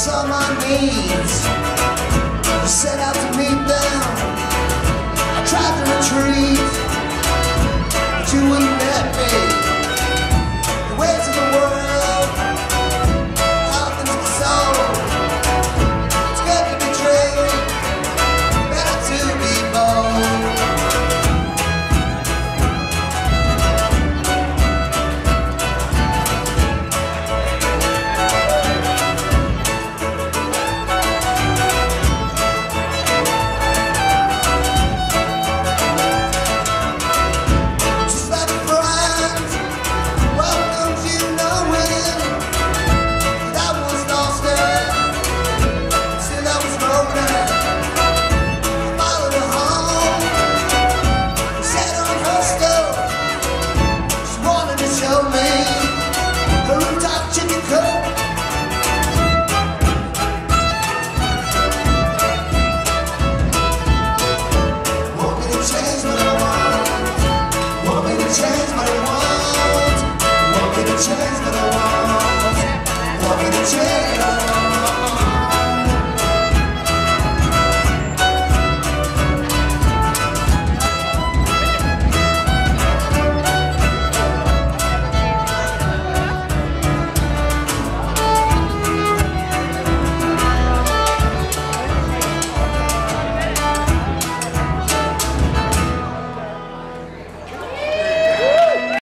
was on my knees I set out to meet them. I tried to retreat. But you